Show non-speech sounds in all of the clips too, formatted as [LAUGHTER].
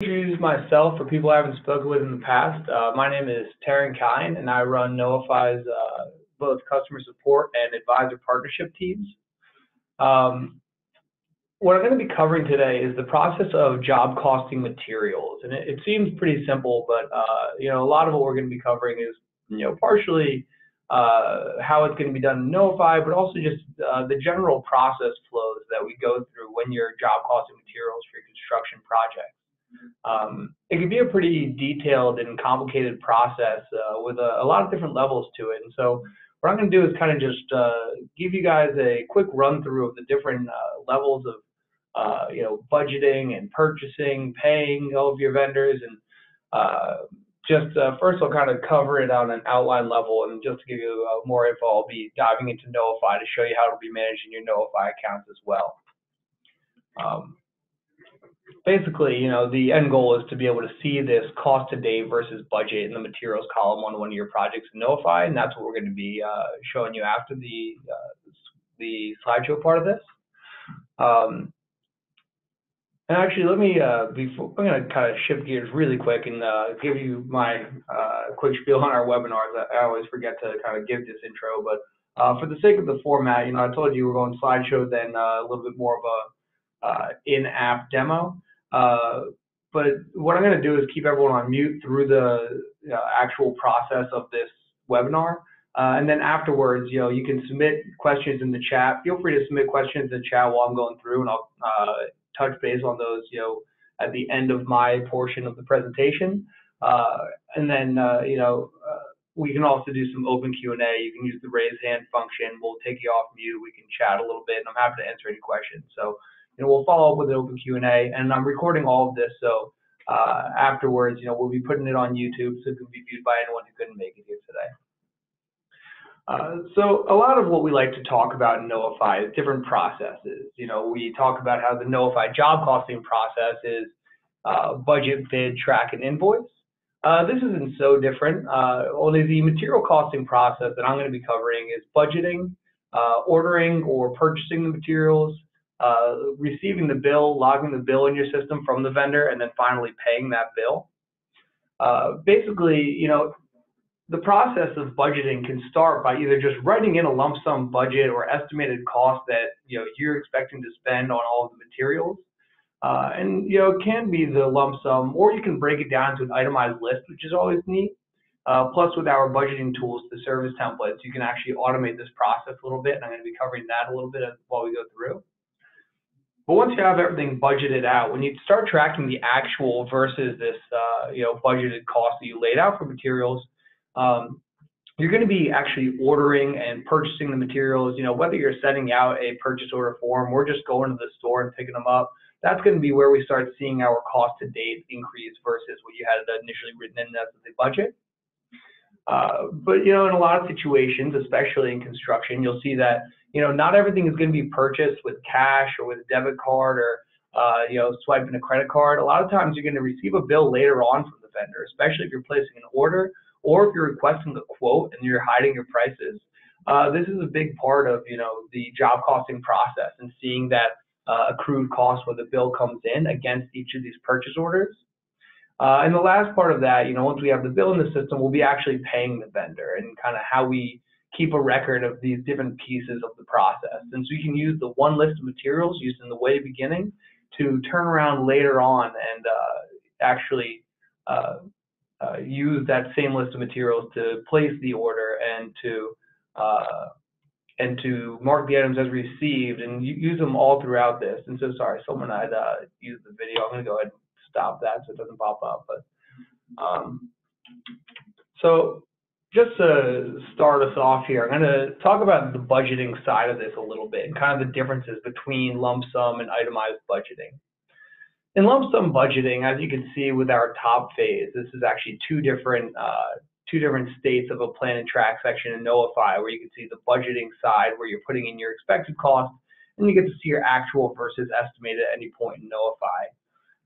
introduce myself for people I haven't spoken with in the past. Uh, my name is Taryn Kine, and I run Knowify's uh, both customer support and advisor partnership teams. Um, what I'm going to be covering today is the process of job costing materials, and it, it seems pretty simple, but uh, you know a lot of what we're going to be covering is you know partially uh, how it's going to be done in Knowify, but also just uh, the general process flows that we go through when you're job costing materials for your construction projects. Um, it can be a pretty detailed and complicated process uh, with a, a, lot of different levels to it. And so what I'm going to do is kind of just uh, give you guys a quick run through of the different uh, levels of uh, you know budgeting and purchasing, paying all of your vendors, and uh, just uh, first I'll kind of cover it on an outline level, and just to give you more info, I'll be diving into Knowify to show you how to be managing your Knowify accounts as well. Um, basically, you know, the end goal is to be able to see this cost to date versus budget in the materials column on one of your projects in Knowify, and that's what we're going to be uh, showing you after the uh, the slideshow part of this. Um, and actually, let me uh, before I'm going to kind of shift gears really quick and uh, give you my uh, quick spiel on our webinars. I always forget to kind of give this intro, but uh, for the sake of the format, you know, I told you we're going slideshow, then a little bit more of a in-app demo. Uh, but what I'm going to do is keep everyone on mute through the uh, actual process of this webinar. Uh, and then afterwards, you know, you can submit questions in the chat. Feel free to submit questions in the chat while I'm going through, and I'll uh, touch base on those, you know, at the end of my portion of the presentation. Uh, and then, uh, you know, we can also do some open Q&A. You can use the raise hand function. We'll take you off mute. We can chat a little bit, and I'm happy to answer any questions. So know, we'll follow up with an open Q&A, and I'm recording all of this, so uh, afterwards, you know, we'll be putting it on YouTube so it can be viewed by anyone who couldn't make it here today. Uh, so a lot of what we like to talk about in Knowify is different processes. You know, we talk about how the Knowify job costing process is uh, budget, bid, track, and invoice. Uh, this isn't so different. Uh, only the material costing process that I'm going to be covering is budgeting, uh, ordering or purchasing the materials, uh, receiving the bill, logging the bill in your system from the vendor, and then finally paying that bill. Uh, basically, you know, the process of budgeting can start by either just writing in a lump sum budget or estimated cost that you know you're expecting to spend on all of the materials. Uh, and you know, it can be the lump sum, or you can break it down to an itemized list, which is always neat. Uh, plus, with our budgeting tools, the service templates, you can actually automate this process a little bit, and I'm going to be covering that a little bit while we go through. But once you have everything budgeted out, when you start tracking the actual versus this, uh, you know, budgeted cost that you laid out for materials, um, you're going to be actually ordering and purchasing the materials. You know, whether you're setting out a purchase order form or just going to the store and picking them up, that's going to be where we start seeing our cost to date increase versus what you had initially written in as the budget. Uh, but you know, in a lot of situations, especially in construction, you'll see that you know, not everything is going to be purchased with cash or with a debit card or, uh, you know, swiping a credit card. A lot of times you're going to receive a bill later on from the vendor, especially if you're placing an order or if you're requesting a quote and you're hiding your prices. Uh, this is a big part of, you know, the job costing process and seeing that uh, accrued cost when the bill comes in against each of these purchase orders. Uh, and the last part of that, you know, once we have the bill in the system, we'll be actually paying the vendor and kind of how we keep a record of these different pieces of the process. And so you can use the one list of materials used in the way beginning to turn around later on and uh, actually uh, uh, use that same list of materials to place the order and to uh, and to mark the items as received and use them all throughout this. And so sorry, someone had uh, used the video. I'm going to go ahead and stop that so it doesn't pop up. But um, so just to start us off here, I'm going to talk about the budgeting side of this a little bit and kind of the differences between lump sum and itemized budgeting. In lump sum budgeting, as you can see with our top phase, this is actually two different uh, two different states of a plan and track section in Knowify, where you can see the budgeting side, where you're putting in your expected cost, and you get to see your actual versus estimated at any point in Knowify.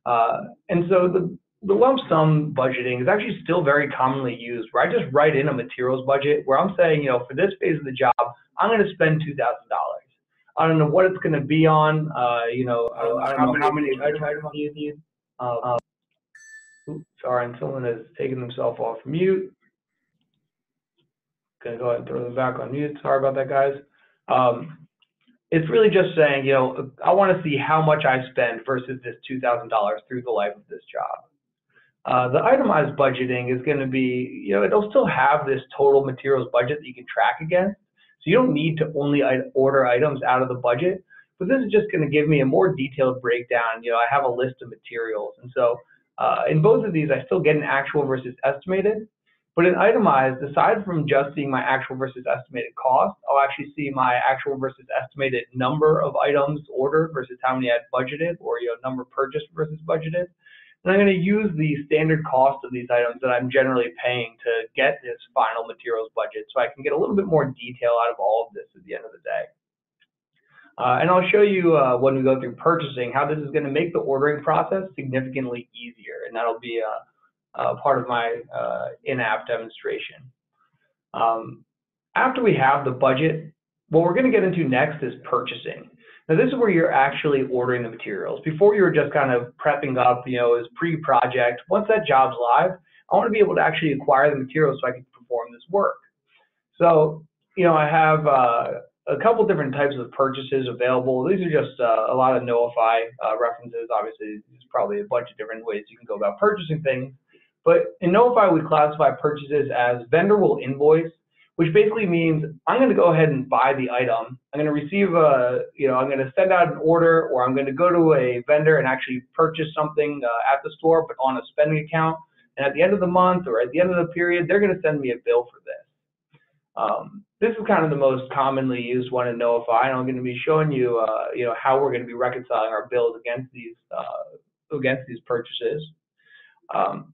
Uh, and so the the lump sum budgeting is actually still very commonly used where I just write in a materials budget where I'm saying, you know, for this phase of the job, I'm going to spend $2,000. I don't know what it's going to be on, uh, you know, I don't, I don't know how many items you need. Uh, Sorry, and someone has taken themselves off mute. Gonna go ahead and throw them back on mute. Sorry about that, guys. Um, it's really just saying, you know, I want to see how much I spend versus this $2,000 through the life of this job. Uh, the itemized budgeting is going to be, you know, it'll still have this total materials budget that you can track against. So you don't need to only order items out of the budget, but this is just going to give me a more detailed breakdown. You know, I have a list of materials. And so uh, in both of these, I still get an actual versus estimated. But in itemized, aside from just seeing my actual versus estimated cost, I'll actually see my actual versus estimated number of items ordered versus how many I had budgeted or you know number purchased versus budgeted. And I'm going to use the standard cost of these items that I'm generally paying to get this final materials budget so I can get a little bit more detail out of all of this at the end of the day. Uh, and I'll show you uh, when we go through purchasing how this is going to make the ordering process significantly easier. And that'll be a, uh, part of my uh, in-app demonstration. Um, after we have the budget, what we're going to get into next is purchasing. Now this is where you're actually ordering the materials. Before you were just kind of prepping up, you know, as pre-project. Once that job's live, I want to be able to actually acquire the materials so I can perform this work. So, you know, I have uh, a couple different types of purchases available. These are just uh, a lot of Knowify uh, references. Obviously, there's probably a bunch of different ways you can go about purchasing things. But in Knowify, we classify purchases as vendor will invoice, which basically means I'm going to go ahead and buy the item. I'm going to receive a, you know, I'm going to send out an order or I'm going to go to a vendor and actually purchase something uh, at the store, but on a spending account. And at the end of the month or at the end of the period, they're going to send me a bill for this. Um, this is kind of the most commonly used one in Knowify, and I'm going to be showing you, uh, you know, how we're going to be reconciling our bills against these uh, against these purchases. Um,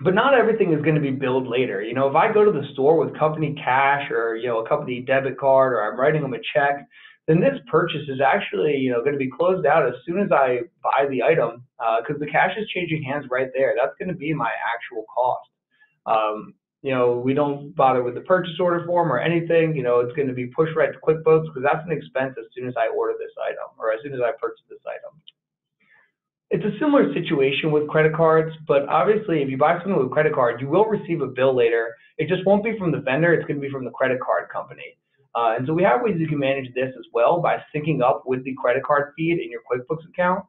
but not everything is going to be billed later. You know, if I go to the store with company cash or, you know, a company debit card or I'm writing them a check, then this purchase is actually, you know, going to be closed out as soon as I buy the item because uh, the cash is changing hands right there. That's going to be my actual cost. Um, you know, we don't bother with the purchase order form or anything. You know, it's going to be pushed right to QuickBooks because that's an expense as soon as I order this item or as soon as I purchase this item. It's a similar situation with credit cards, but obviously if you buy something with a credit card, you will receive a bill later. It just won't be from the vendor, it's going to be from the credit card company. Uh, and so we have ways you can manage this as well by syncing up with the credit card feed in your QuickBooks account.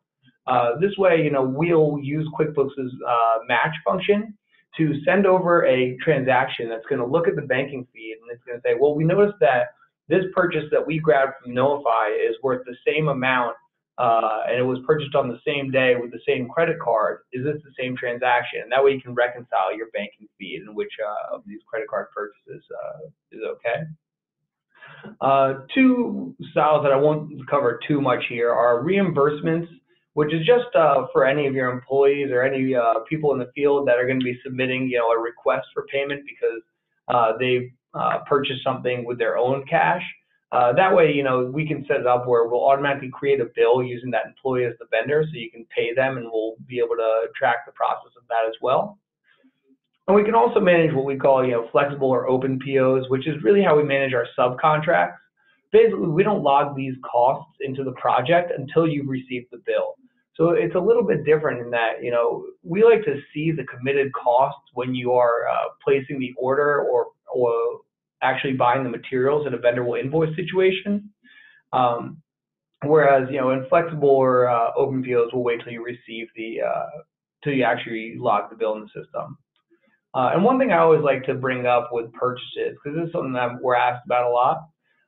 Uh, this way, you know, we'll use QuickBooks' uh, match function to send over a transaction that's going to look at the banking feed and it's going to say, well, we noticed that this purchase that we grabbed from Knowify is worth the same amount uh, and it was purchased on the same day with the same credit card, is this the same transaction? And that way you can reconcile your banking feed in which uh, of these credit card purchases uh, is okay. Uh, two styles that I won't cover too much here are reimbursements, which is just uh, for any of your employees or any uh, people in the field that are going to be submitting, you know, a request for payment because they purchased something with their own cash. Uh, that way, you know, we can set it up where we'll automatically create a bill using that employee as the vendor, so you can pay them, and we'll be able to track the process of that as well. And we can also manage what we call, you know, flexible or open POs, which is really how we manage our subcontracts. Basically, we don't log these costs into the project until you've received the bill. So it's a little bit different in that, you know, we like to see the committed costs when you are uh, placing the order or, or actually buying the materials in a vendor will invoice situation. Um, whereas, you know, in flexible or uh, open POs, we'll wait till you receive the, uh, till you actually log the bill in the system. Uh, and one thing I always like to bring up with purchases, because this is something that we're asked about a lot.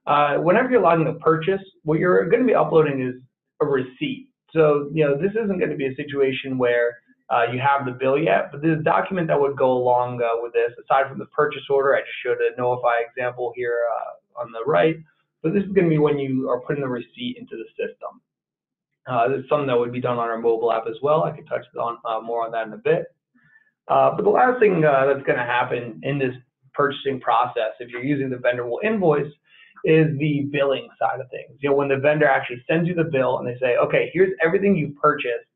Uh, whenever you're logging a purchase, what you're going to be uploading is a receipt. So, you know, this isn't going to be a situation where uh, you have the bill yet, but the document that would go along uh, with this, aside from the purchase order, I just showed a Knowify example here uh, on the right, but this is going to be when you are putting the receipt into the system. Uh, this is something that would be done on our mobile app as well. I can touch on uh, more on that in a bit. Uh, but the last thing that's going to happen in this purchasing process, if you're using the vendor will invoice, is the billing side of things. You know, when the vendor actually sends you the bill and they say, okay, here's everything you purchased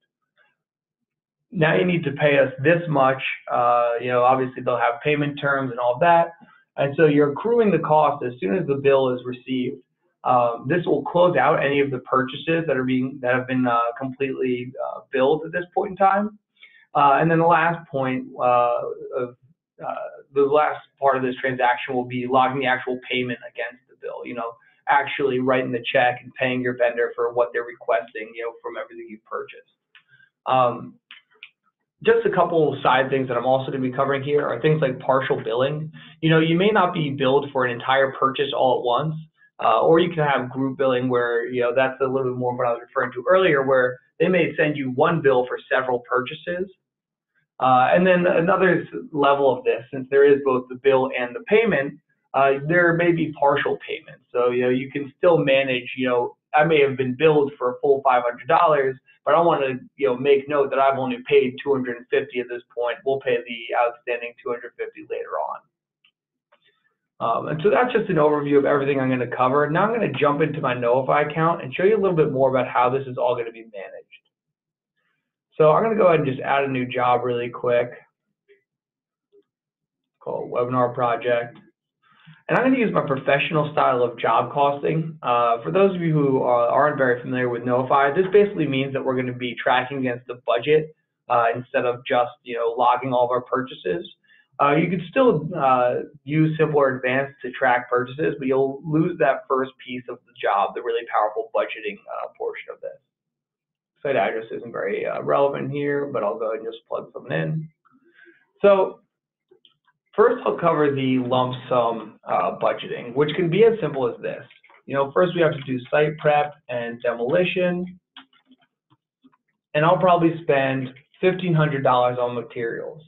now you need to pay us this much. Uh, you know, obviously they'll have payment terms and all that. And so you're accruing the cost as soon as the bill is received. Um, this will close out any of the purchases that are being that have been uh, completely uh, billed at this point in time. Uh, and then the last point uh, of uh, the last part of this transaction will be logging the actual payment against the bill. You know, actually writing the check and paying your vendor for what they're requesting. You know, from everything you've purchased. Um, just a couple of side things that I'm also going to be covering here are things like partial billing. You know, you may not be billed for an entire purchase all at once, uh, or you can have group billing where, you know, that's a little bit more what I was referring to earlier, where they may send you one bill for several purchases. Uh, and then another level of this, since there is both the bill and the payment, uh, there may be partial payments. So, you know, you can still manage, you know, I may have been billed for a full $500, but I want to, you know, make note that I've only paid 250 at this point. We'll pay the outstanding 250 later on. Um, and so that's just an overview of everything I'm going to cover. Now I'm going to jump into my Knowify account and show you a little bit more about how this is all going to be managed. So I'm going to go ahead and just add a new job really quick. Called webinar project. And I'm going to use my professional style of job costing. Uh, for those of you who are, aren't very familiar with Knowify, this basically means that we're going to be tracking against the budget uh, instead of just you know logging all of our purchases. Uh, you can still uh, use Simple or Advanced to track purchases, but you'll lose that first piece of the job, the really powerful budgeting uh, portion of this. Site address isn't very uh, relevant here, but I'll go and just plug something in. So first I'll cover the lump sum uh, budgeting, which can be as simple as this. You know, first we have to do site prep and demolition, and I'll probably spend $1,500 on materials.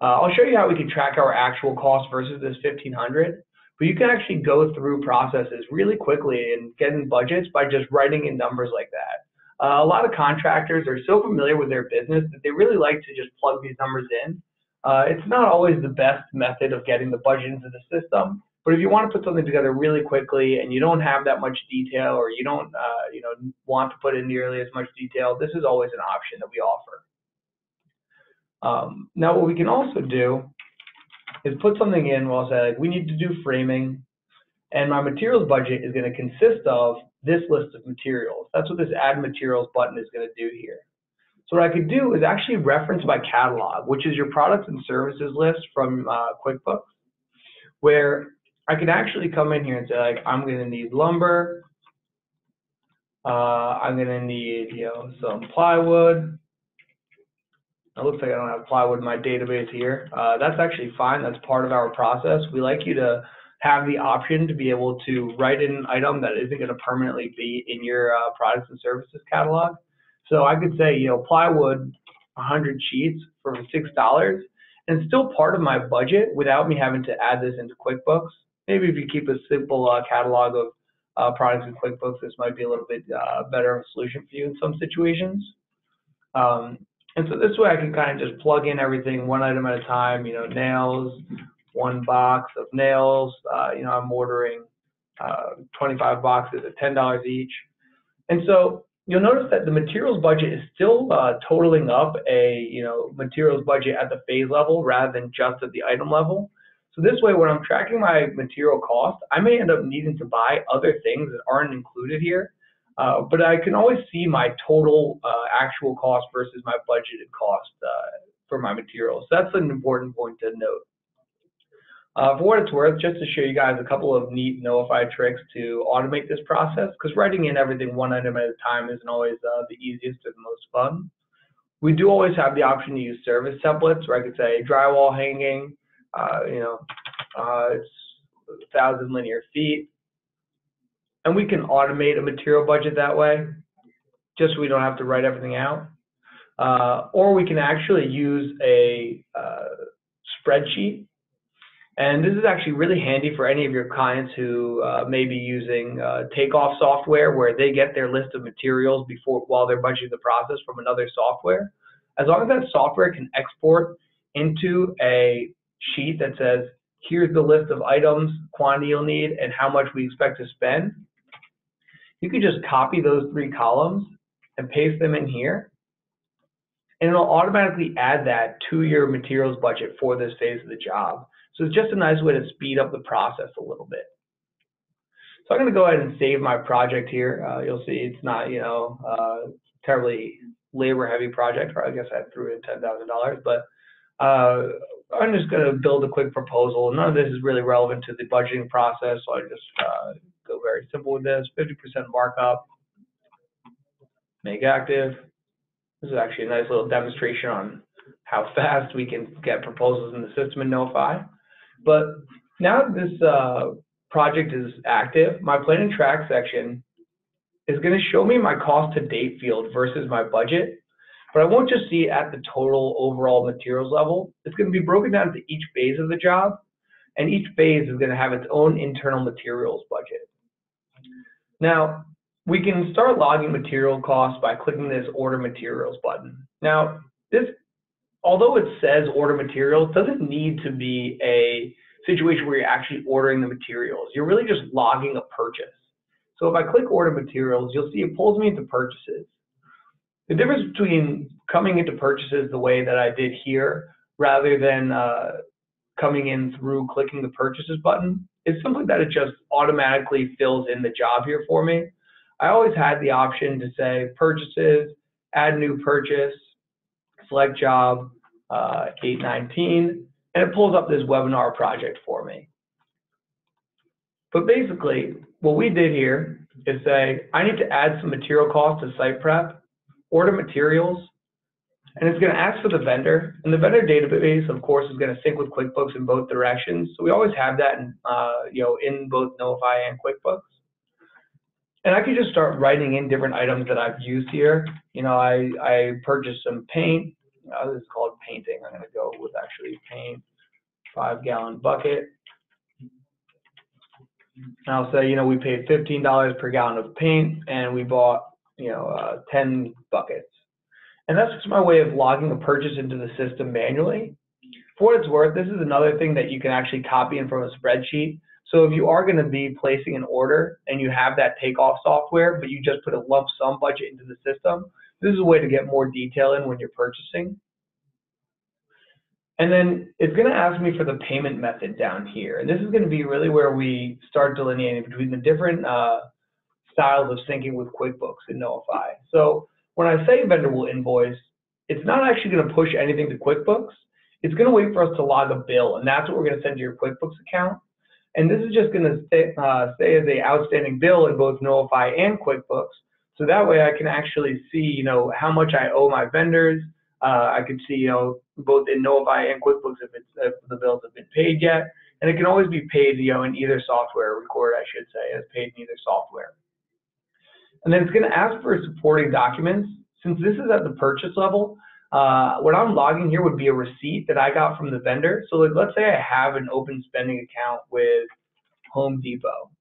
Uh, I'll show you how we can track our actual cost versus this 1500 but you can actually go through processes really quickly and get in budgets by just writing in numbers like that. Uh, a lot of contractors are so familiar with their business that they really like to just plug these numbers in. Uh, it's not always the best method of getting the budget into the system, but if you want to put something together really quickly and you don't have that much detail or you don't uh, you know, want to put in nearly as much detail, this is always an option that we offer. Um, now what we can also do is put something in where I'll say like, we need to do framing and my materials budget is going to consist of this list of materials. That's what this add materials button is going to do here. So what I could do is actually reference my catalog, which is your products and services list from uh, QuickBooks, where I can actually come in here and say like, I'm going to need lumber, uh, I'm going to need you know some plywood, it looks like I don't have plywood in my database here. Uh, that's actually fine. That's part of our process. We like you to have the option to be able to write in an item that isn't going to permanently be in your uh, products and services catalog. So I could say, you know, plywood, 100 sheets for $6, and still part of my budget without me having to add this into QuickBooks. Maybe if you keep a simple uh, catalog of uh, products in QuickBooks, this might be a little bit uh, better of a solution for you in some situations. Um, and so this way I can kind of just plug in everything one item at a time, you know, nails, one box of nails. Uh, you know, I'm ordering uh, 25 boxes at $10 each. And so you'll notice that the materials budget is still uh, totaling up a, you know, materials budget at the phase level rather than just at the item level. So this way, when I'm tracking my material cost, I may end up needing to buy other things that aren't included here. Uh, but I can always see my total uh, actual cost versus my budgeted cost uh, for my materials. So that's an important point to note. Uh, for what it's worth, just to show you guys a couple of neat Knowify tricks to automate this process, because writing in everything one item at a time isn't always uh, the easiest or the most fun. We do always have the option to use service templates, where I could say drywall hanging, you know, it's thousand linear feet, and we can automate a material budget that way, just so we don't have to write everything out. Uh, or we can actually use a uh, spreadsheet. And this is actually really handy for any of your clients who uh, may be using uh, takeoff software where they get their list of materials before while they're budgeting the process from another software. As long as that software can export into a sheet that says, here's the list of items, quantity you'll need, and how much we expect to spend, you can just copy those three columns and paste them in here. And it'll automatically add that to your materials budget for this phase of the job. So it's just a nice way to speed up the process a little bit. So I'm going to go ahead and save my project here. Uh, you'll see it's not, you know, uh, terribly labor-heavy project, or I guess I threw in ten thousand dollars, but uh, I'm just gonna build a quick proposal. None of this is really relevant to the budgeting process, so I just uh, go very simple with this, fifty percent markup, make active. This is actually a nice little demonstration on how [LAUGHS] fast we can get proposals in the system in Knowify. But now that this uh, project is active, my plan and track section is going to show me my cost to date field versus my budget. But I won't just see it at the total overall materials level. It's going to be broken down to each phase of the job, and each phase is going to have its own internal materials budget. Now, we can start logging material costs by clicking this order materials button. Now, this, although it says order materials, doesn't need to be a situation where you're actually ordering the materials. You're really just logging a purchase. So if I click order materials, you'll see it pulls me into purchases. The difference between coming into purchases the way that I did here, rather than uh, coming in through clicking the purchases button, is simply that it just automatically fills in the job here for me. I always had the option to say purchases, add new purchase, select job, uh, 819, and it pulls up this webinar project for me. But basically, what we did here is say, I need to add some material cost to site prep, order materials, and it's going to ask for the vendor. And the vendor database, of course, is going to sync with QuickBooks in both directions. So we always have that, in, uh, you know, in both Knowify and QuickBooks. And I could just start writing in different items that I've used here. You know, I, I purchased some paint. Uh, this is called painting. I'm going to go with actually paint, five gallon bucket. And I'll say, you know, we paid $15 per gallon of paint and we bought, you know, uh, 10 buckets. And that's just my way of logging a purchase into the system manually. For what it's worth, this is another thing that you can actually copy in from a spreadsheet. So if you are going to be placing an order and you have that takeoff software, but you just put a lump sum budget into the system, this is a way to get more detail in when you're purchasing. And then it's going to ask me for the payment method down here. And this is going to be really where we start delineating between the different uh, styles of syncing with QuickBooks and Knowify. So when I say vendor will invoice, it's not actually going to push anything to QuickBooks. It's going to wait for us to log a bill, and that's what we're going to send to your QuickBooks account. And this is just going to stay, uh, stay as a outstanding bill in both Knowify and QuickBooks. So that way I can actually see, you know, how much I owe my vendors. Uh, I can see, you know, both in Knowify and QuickBooks if, it's, if the bills have been paid yet. And it can always be paid, you know, in either software, record, I should say, as paid in either software. And then it's going to ask for supporting documents. Since this is at the purchase level, uh, what I'm logging here would be a receipt that I got from the vendor. So like, let's say I have an open spending account with Home Depot.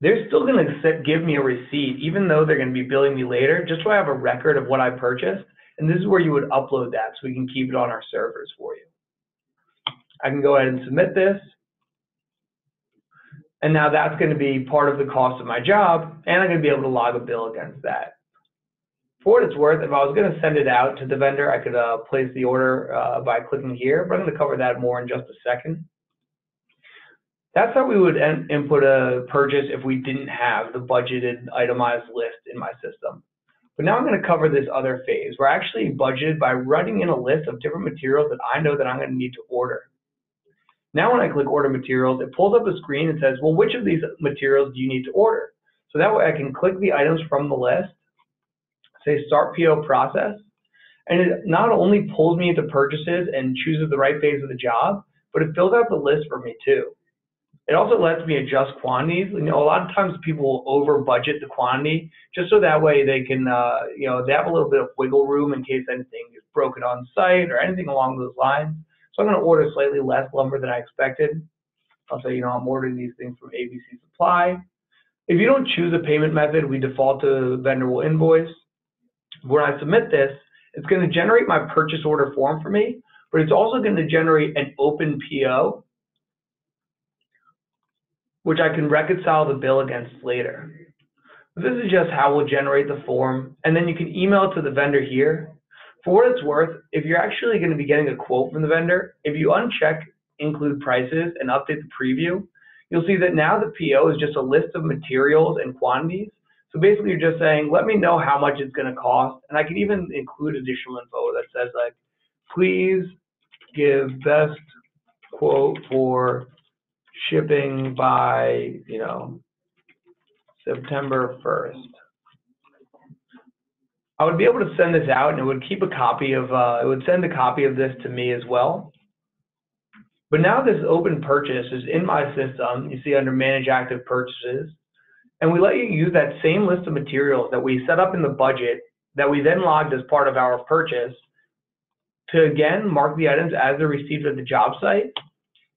They're still going to give me a receipt, even though they're going to be billing me later, just so I have a record of what I purchased. And this is where you would upload that so we can keep it on our servers for you. I can go ahead and submit this. And now that's going to be part of the cost of my job, and I'm going to be able to log a bill against that. For what it's worth, if I was going to send it out to the vendor, I could uh, place the order uh, by clicking here, but I'm going to cover that more in just a second. That's how we would input a purchase if we didn't have the budgeted itemized list in my system. But now I'm going to cover this other phase where I actually budgeted by writing in a list of different materials that I know that I'm going to need to order. Now when I click order materials, it pulls up a screen and says, well, which of these materials do you need to order? So that way I can click the items from the list, say start PO process, and it not only pulls me into purchases and chooses the right phase of the job, but it fills out the list for me too. It also lets me adjust quantities. You know, a lot of times people will over budget the quantity just so that way they can, uh, you know, they have a little bit of wiggle room in case anything is broken on site or anything along those lines. So I'm going to order slightly less lumber than I expected. I'll say, you know, I'm ordering these things from ABC Supply. If you don't choose a payment method, we default to vendor will invoice. When I submit this, it's going to generate my purchase order form for me, but it's also going to generate an open PO, which I can reconcile the bill against later. This is just how we'll generate the form, and then you can email it to the vendor here, for what it's worth, if you're actually going to be getting a quote from the vendor, if you uncheck include prices and update the preview, you'll see that now the PO is just a list of materials and quantities. So basically, you're just saying, let me know how much it's going to cost, and I can even include additional info that says like, please give best quote for shipping by, you know, September 1st. I would be able to send this out and it would keep a copy of, uh, it would send a copy of this to me as well. But now this open purchase is in my system. You see under manage active purchases. And we let you use that same list of materials that we set up in the budget that we then logged as part of our purchase to again mark the items as they're received at the job site.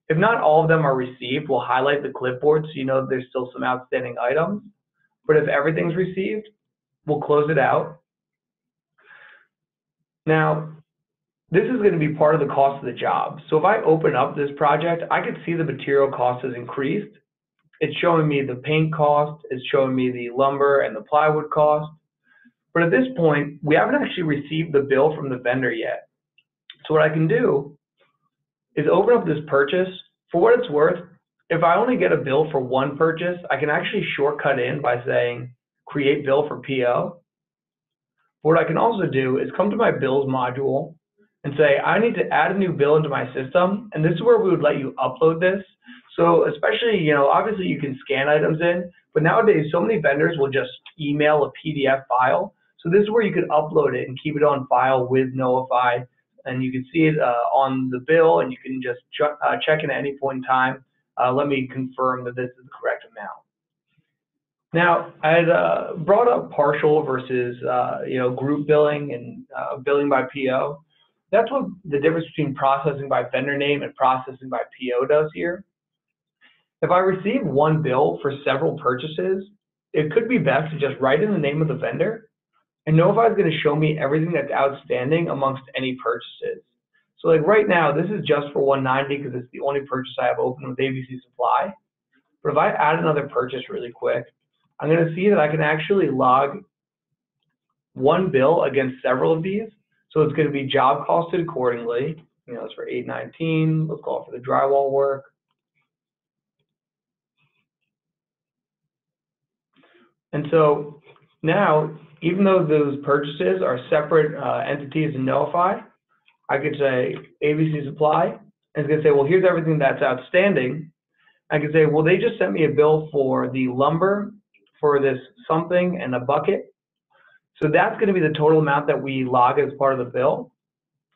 If not all of them are received, we'll highlight the clipboard so you know there's still some outstanding items. But if everything's received, we'll close it out. Now, this is going to be part of the cost of the job. So if I open up this project, I can see the material cost has increased. It's showing me the paint cost, it's showing me the lumber and the plywood cost. But at this point, we haven't actually received the bill from the vendor yet. So what I can do is open up this purchase. For what it's worth, if I only get a bill for one purchase, I can actually shortcut in by saying create bill for PO. But What I can also do is come to my bills module and say, I need to add a new bill into my system. And this is where we would let you upload this. So especially, you know, obviously you can scan items in, but nowadays so many vendors will just email a PDF file. So this is where you could upload it and keep it on file with Knowify and you can see it uh, on the bill, and you can just ch uh, check in at any point in time. Uh, let me confirm that this is the correct amount. Now, I had uh, brought up partial versus uh, you know group billing and uh, billing by PO. That's what the difference between processing by vendor name and processing by PO does here. If I receive one bill for several purchases, it could be best to just write in the name of the vendor and Knowify is going to show me everything that's outstanding amongst any purchases. So like right now, this is just for 190 because it's the only purchase I have open with ABC Supply. But if I add another purchase really quick, I'm going to see that I can actually log one bill against several of these. So it's going to be job costed accordingly. You know, it's for 819. Let's call it for the drywall work. And so now even though those purchases are separate uh, entities in Knowify, I could say ABC Supply, and it's going to say, well, here's everything that's outstanding. I could say, well, they just sent me a bill for the lumber for this something and a bucket. So that's going to be the total amount that we log as part of the bill.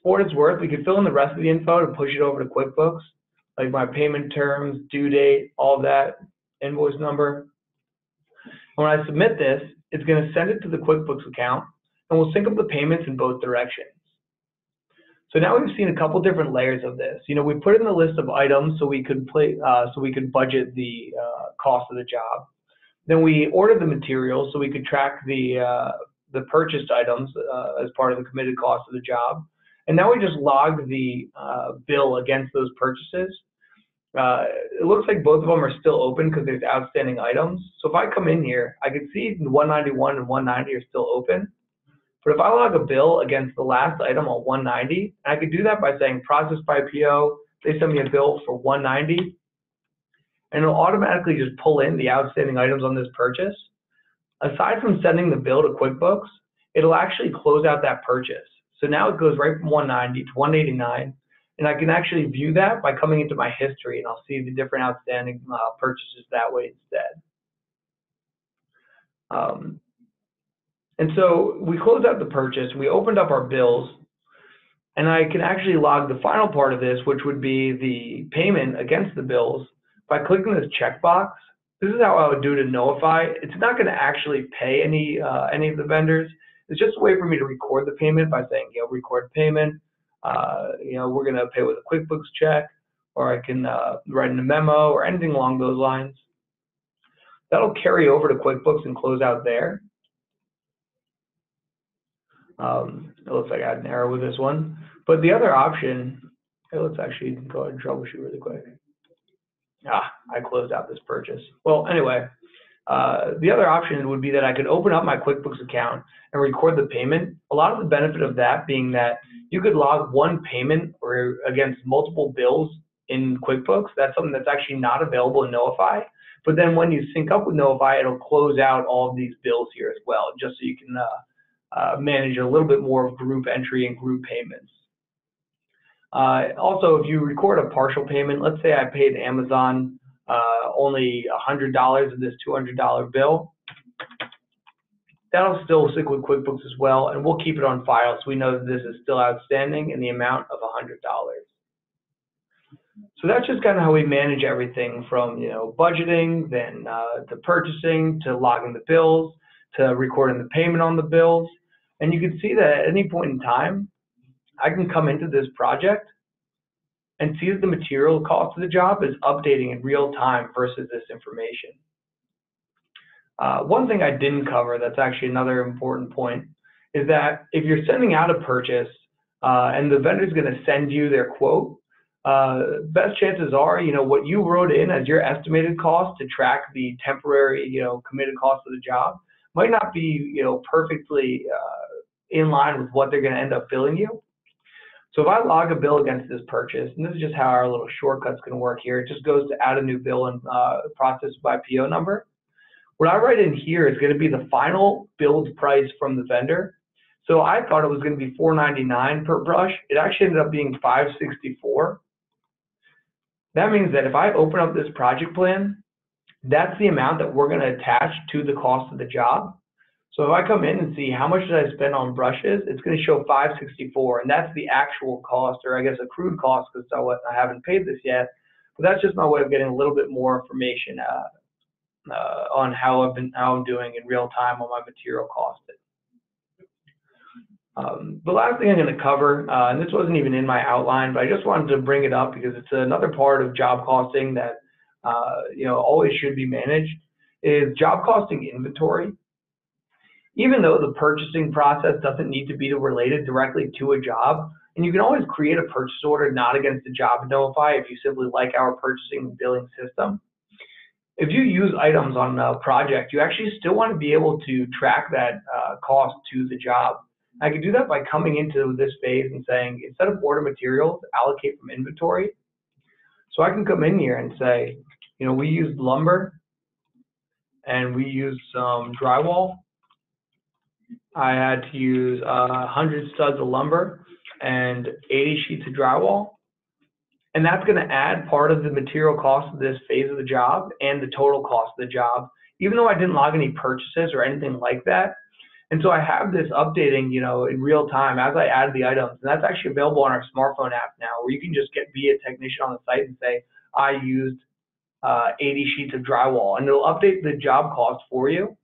For what it's worth, we could fill in the rest of the info to push it over to QuickBooks, like my payment terms, due date, all that, invoice number. When I submit this, it's going to send it to the QuickBooks account, and we'll sync up the payments in both directions. So now we've seen a couple different layers of this. You know, we put in the list of items so we could play, uh, so we could budget the uh, cost of the job. Then we ordered the materials so we could track the uh, the purchased items uh, as part of the committed cost of the job. And now we just log the uh, bill against those purchases uh, it looks like both of them are still open because there's outstanding items. So if I come in here, I can see 191 and 190 are still open. But if I log a bill against the last item on 190, I could do that by saying process by PO, they send me a bill for 190, and it'll automatically just pull in the outstanding items on this purchase. Aside from sending the bill to QuickBooks, it'll actually close out that purchase. So now it goes right from 190 to 189, and I can actually view that by coming into my history and I'll see the different outstanding uh, purchases that way instead. Um, and so we closed out the purchase, we opened up our bills, and I can actually log the final part of this, which would be the payment against the bills by clicking this checkbox. This is how I would do it in Knowify. It's not going to actually pay any uh, any of the vendors. It's just a way for me to record the payment by saying, you know, record payment uh, you know, we're going to pay with a QuickBooks check, or I can uh, write in a memo or anything along those lines. That'll carry over to QuickBooks and close out there. Um, it looks like I had an error with this one. But the other option, let's actually go ahead and troubleshoot really quick. Ah, I closed out this purchase. Well, anyway, uh, the other option would be that I could open up my QuickBooks account and record the payment. A lot of the benefit of that being that you could log one payment or against multiple bills in QuickBooks. That's something that's actually not available in Knowify. But then when you sync up with Knowify, it'll close out all of these bills here as well, just so you can uh, uh, manage a little bit more of group entry and group payments. Uh, also, if you record a partial payment, let's say I paid Amazon uh, only $100 of this $200 bill, that'll still stick with QuickBooks as well, and we'll keep it on file so we know that this is still outstanding in the amount of $100. So that's just kind of how we manage everything from, you know, budgeting, then uh, to purchasing, to logging the bills, to recording the payment on the bills. And you can see that at any point in time, I can come into this project and see that the material cost of the job is updating in real time versus this information. Uh, one thing I didn't cover that's actually another important point is that if you're sending out a purchase uh, and the vendor is going to send you their quote, uh, best chances are, you know, what you wrote in as your estimated cost to track the temporary, you know, committed cost of the job might not be, you know, perfectly uh, in line with what they're going to end up billing you. So if I log a bill against this purchase, and this is just how our little shortcut's to work here, it just goes to add a new bill and uh, process by PO number. What I write in here is going to be the final billed price from the vendor. So I thought it was going to be 4.99 per brush. It actually ended up being 5.64. That means that if I open up this project plan, that's the amount that we're going to attach to the cost of the job. So if I come in and see how much did I spend on brushes, it's going to show 564, and that's the actual cost, or I guess accrued cost, because I haven't paid this yet. But that's just my way of getting a little bit more information uh, uh, on how I've been, how I'm doing in real time on my material costing. Um, the last thing I'm going to cover, uh, and this wasn't even in my outline, but I just wanted to bring it up because it's another part of job costing that uh, you know always should be managed, is job costing inventory even though the purchasing process doesn't need to be related directly to a job, and you can always create a purchase order not against the job in Knowify if you simply like our purchasing and billing system. If you use items on a project, you actually still want to be able to track that uh, cost to the job. I can do that by coming into this phase and saying, instead of order materials, allocate from inventory. So I can come in here and say, you know, we used lumber and we used some drywall I had to use uh, 100 studs of lumber and 80 sheets of drywall. And that's going to add part of the material cost of this phase of the job and the total cost of the job, even though I didn't log any purchases or anything like that. And so I have this updating, you know, in real time as I add the items. And that's actually available on our smartphone app now, where you can just get be a technician on the site and say, I used uh, 80 sheets of drywall, and it'll update the job cost for you.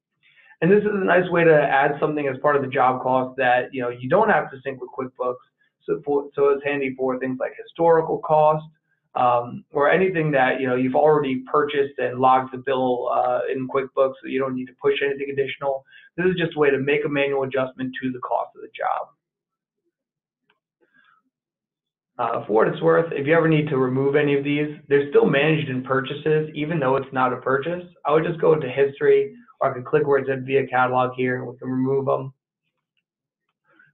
And this is a nice way to add something as part of the job cost that you know you don't have to sync with QuickBooks. So for, so it's handy for things like historical cost um, or anything that you know you've already purchased and logged the bill uh, in QuickBooks, so you don't need to push anything additional. This is just a way to make a manual adjustment to the cost of the job. Uh, for what it's worth, if you ever need to remove any of these, they're still managed in purchases, even though it's not a purchase. I would just go into history, or I can click where it said via catalog here and we can remove them.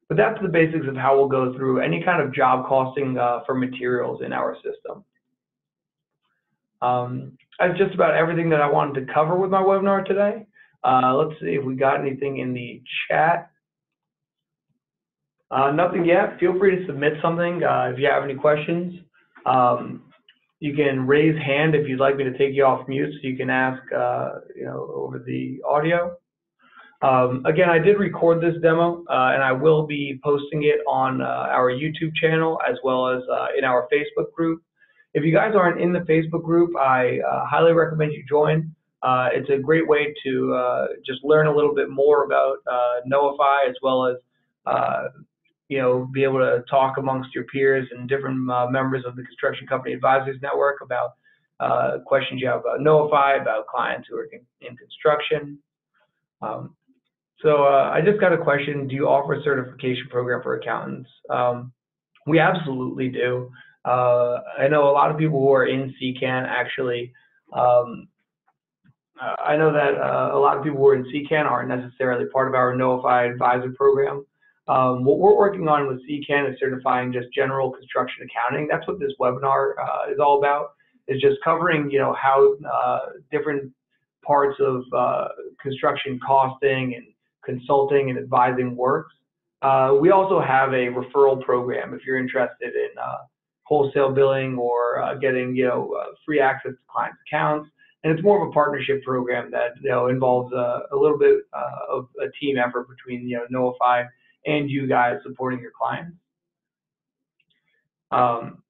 But that's the basics of how we'll go through any kind of job costing uh, for materials in our system. Um, that's just about everything that I wanted to cover with my webinar today. Uh, let's see if we got anything in the chat. Uh, nothing yet. Feel free to submit something uh, if you have any questions. Um, you can raise hand if you'd like me to take you off mute so you can ask, uh, you know, over the audio. Um, again, I did record this demo uh, and I will be posting it on uh, our YouTube channel as well as uh, in our Facebook group. If you guys aren't in the Facebook group, I uh, highly recommend you join. Uh, it's a great way to just learn a little bit more about Knowify as well as you know, be able to talk amongst your peers and different uh, members of the Construction Company Advisors Network about uh, questions you have about Knowify, about clients who are in construction. Um, so uh, I just got a question, do you offer a certification program for accountants? Um, we absolutely do. Uh, I know a lot of people who are in CCAN actually, um, I know that uh, a lot of people who are in CCAN aren't necessarily part of our Knowify Advisor program. Um, what we're working on with CCAN is certifying just general construction accounting. That's what this webinar uh, is all about, is just covering, you know, how uh, different parts of uh, construction costing and consulting and advising works. Uh, we also have a referral program if you're interested in uh, wholesale billing or uh, getting, you know, free access to clients' accounts. And it's more of a partnership program that, you know, involves a, a little bit of a team effort between, you know, Knowify and you guys supporting your clients. Um,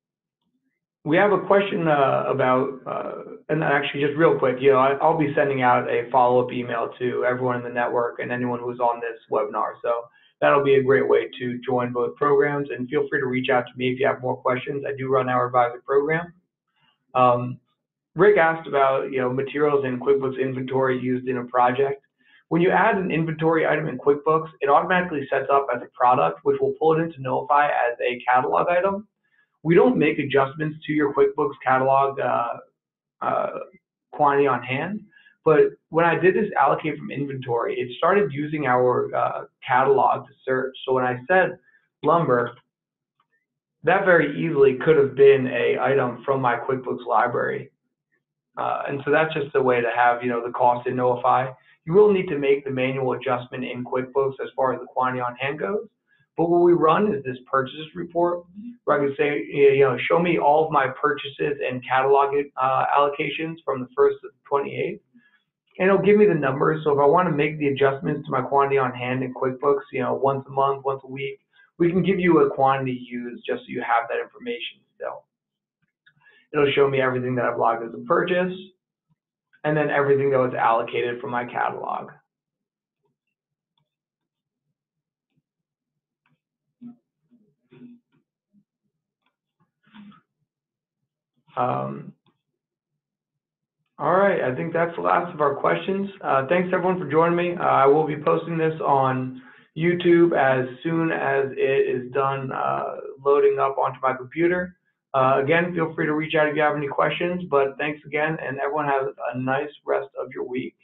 we have a question uh, about, uh, and actually just real quick, you know, I, I'll be sending out a follow-up email to everyone in the network and anyone who's on this webinar. So that'll be a great way to join both programs and feel free to reach out to me if you have more questions. I do run our advisor program. Um, Rick asked about, you know, materials in QuickBooks inventory used in a project. When you add an inventory item in QuickBooks, it automatically sets up as a product, which will pull it into Knowify as a catalog item we don't make adjustments to your QuickBooks catalog uh, uh, quantity on hand. But when I did this allocate from inventory, it started using our uh, catalog to search. So when I said lumber, that very easily could have been a item from my QuickBooks library. Uh, and so that's just a way to have, you know, the cost in Knowify. You will need to make the manual adjustment in QuickBooks as far as the quantity on hand goes. But what we run is this purchases report where I can say, you know, show me all of my purchases and catalog uh, allocations from the 1st to the 28th. And it'll give me the numbers. So if I want to make the adjustments to my quantity on hand in QuickBooks, you know, once a month, once a week, we can give you a quantity used just so you have that information still. It'll show me everything that I've logged as a purchase and then everything that was allocated from my catalog. Um, all right, I think that's the last of our questions. Uh, thanks everyone for joining me. Uh, I will be posting this on YouTube as soon as it is done uh, loading up onto my computer. Uh, again, feel free to reach out if you have any questions, but thanks again, and everyone have a nice rest of your week.